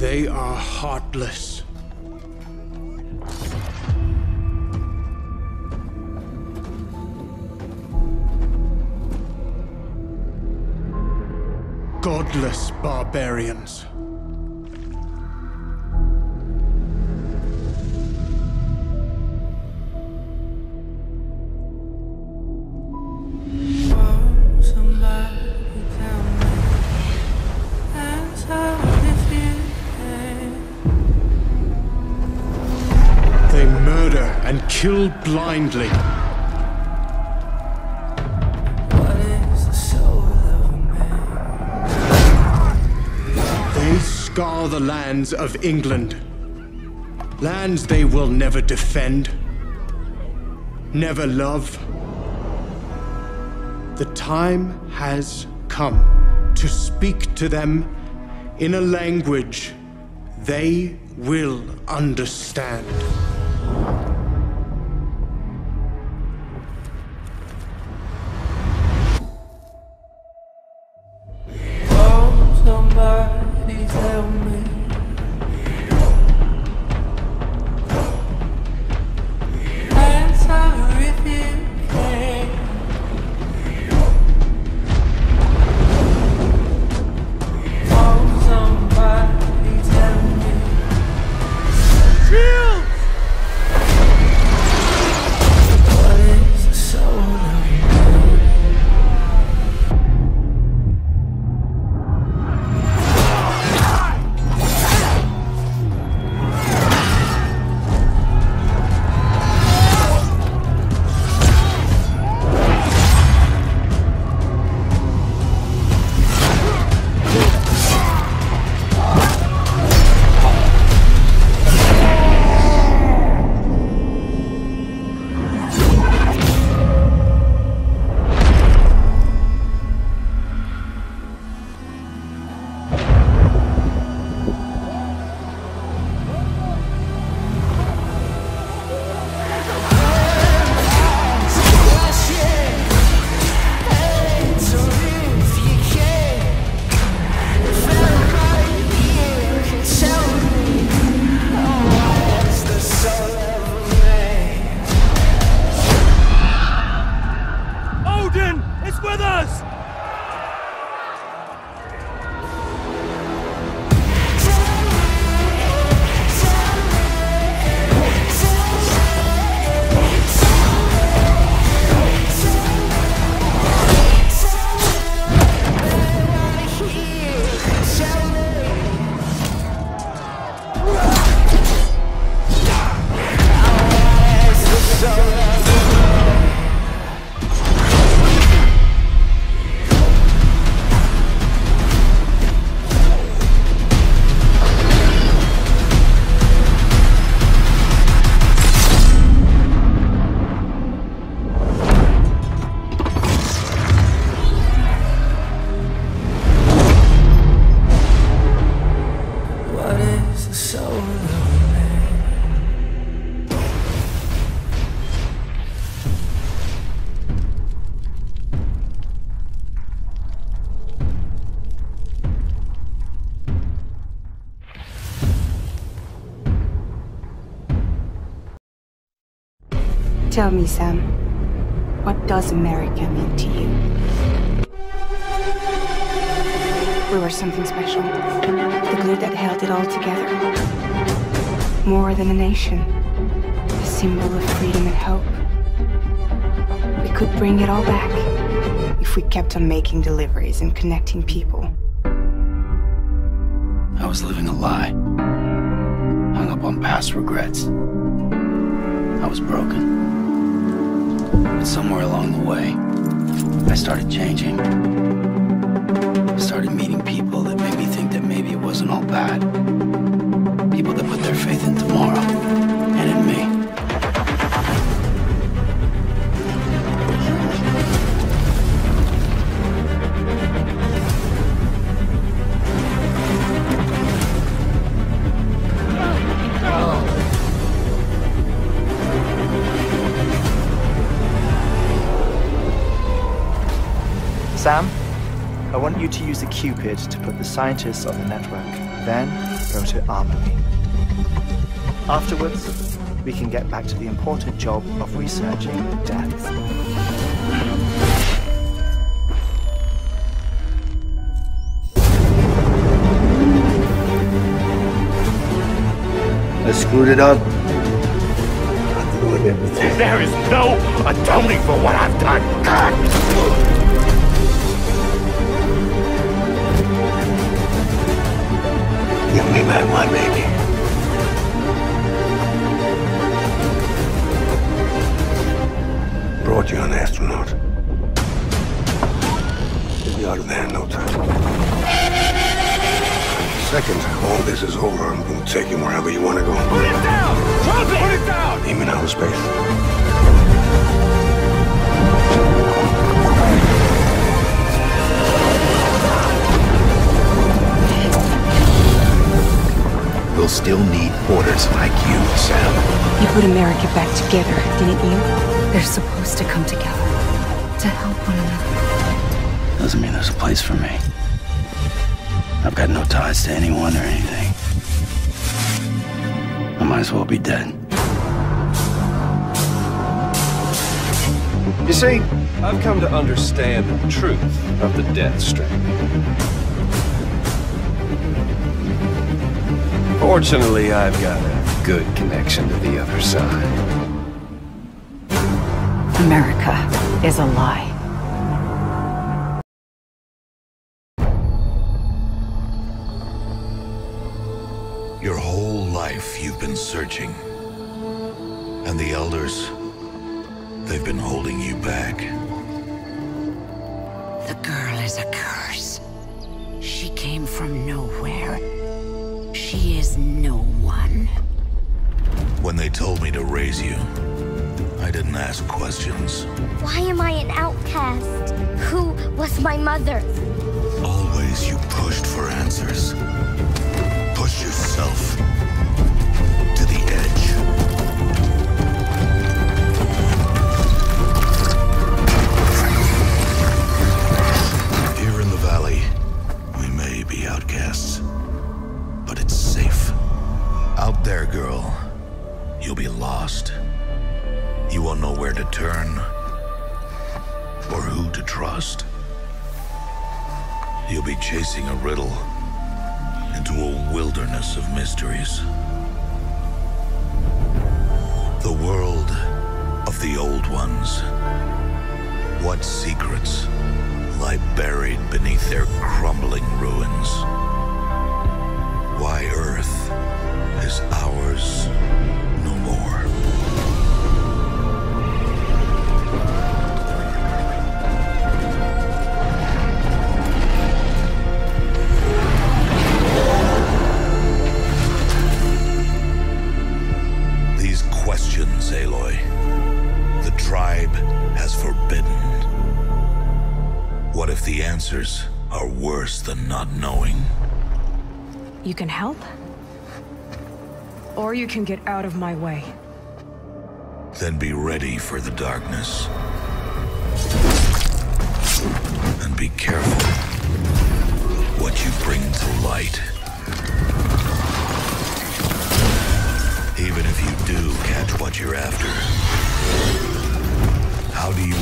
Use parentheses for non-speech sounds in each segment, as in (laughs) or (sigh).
They are heartless. Godless barbarians. Blindly. They scar the lands of England. Lands they will never defend, never love. The time has come to speak to them in a language they will understand. Tell me, Sam, what does America mean to you? We were something special. The glue that held it all together. More than a nation. A symbol of freedom and hope. We could bring it all back if we kept on making deliveries and connecting people. I was living a lie. Hung up on past regrets. I was broken. But somewhere along the way, I started changing. I started meeting people that made me think that maybe it wasn't all bad. People that put their faith in tomorrow Sam, I want you to use the Q-pid to put the scientists on the network. then go to Armory. Afterwards, we can get back to the important job of researching death. I screwed it up. There is no atoning for what I've done. Give me back my baby. Brought you an astronaut. You'll be out of there in no time. Second, all this is over. I'm gonna take you wherever you wanna go. Put it down! Drop it! Put it down! Even outer space. We'll still need porters like you, Sam. You put America back together, didn't you? They're supposed to come together to help one another. Doesn't mean there's a place for me. I've got no ties to anyone or anything. I might as well be dead. You see, I've come to understand the truth of the Death Stranding. Fortunately, I've got a good connection to the other side. America is a lie. Your whole life you've been searching. And the elders, they've been holding you back. The girl is a curse. She came from nowhere. She is no one. When they told me to raise you, I didn't ask questions. Why am I an outcast? Who was my mother? Always you pushed for answers. Who to trust. You'll be chasing a riddle into a wilderness of mysteries. The world of the old ones. What secrets lie buried beneath their crumbling ruins? Why Earth is ours knowing? You can help? Or you can get out of my way. Then be ready for the darkness. And be careful what you bring to light. Even if you do catch what you're after, how do you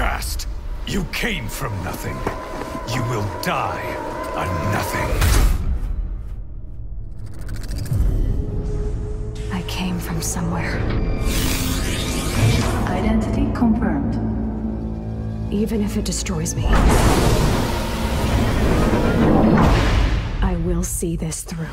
Outcast! You came from nothing. You will die a nothing. I came from somewhere. Identity confirmed. Even if it destroys me. I will see this through.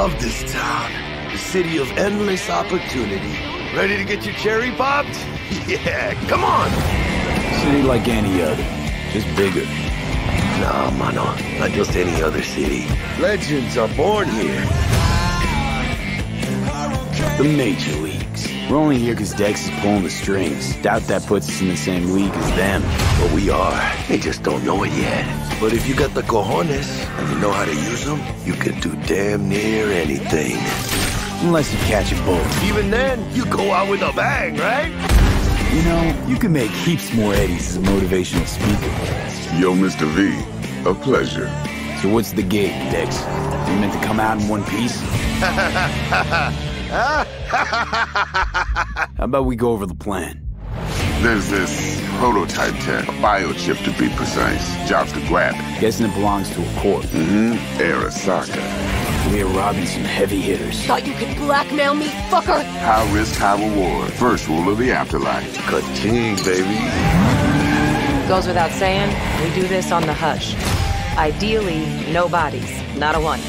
Love this town. The city of endless opportunity. Ready to get your cherry popped? (laughs) Yeah, come on! City like any other, just bigger. Nah, mano, not just any other city. Legends are born here. The Major Leagues. We're only here because Dex is pulling the strings. Doubt that puts us in the same league as them. But we are. They just don't know it yet. But if you got the cojones and you know how to use them, you can do damn near anything. Unless you catch a bullet. Even then, you go out with a bang, right? You know, you can make heaps more eddies as a motivational speaker. Yo, Mr. V, a pleasure. So what's the gig, Dex? You meant to come out in one piece? (laughs) (laughs) (laughs) How about we go over the plan? There's this prototype tech, a biochip to be precise. Jobs to grab it. Guessing it belongs to a corp. Mm-hmm. Arasaka. We are robbing some heavy hitters. Thought you could blackmail me, fucker? High risk, high reward. First rule of the afterlife. Ka-ching, baby. Goes without saying, we do this on the hush. Ideally, no bodies, not a one.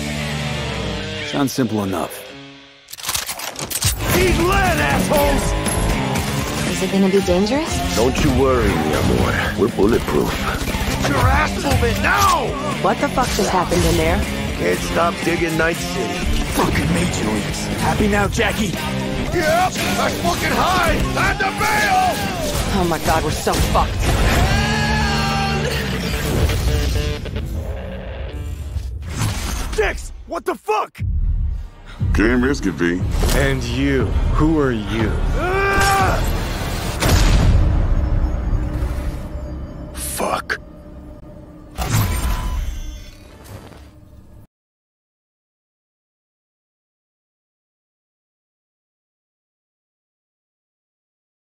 Sounds simple enough. He's lead, assholes! Is it gonna be dangerous? Don't you worry, mi amor. We're bulletproof. Get your ass moving now! What the fuck just happened in there? Can't stop digging Night City. Fucking Major Leagues. Happy now, Jackie? Yep, I fucking high! And the bail! Oh my god, we're so fucked. Dix, what the fuck? Game risk it, V. And you, who are you? Ah!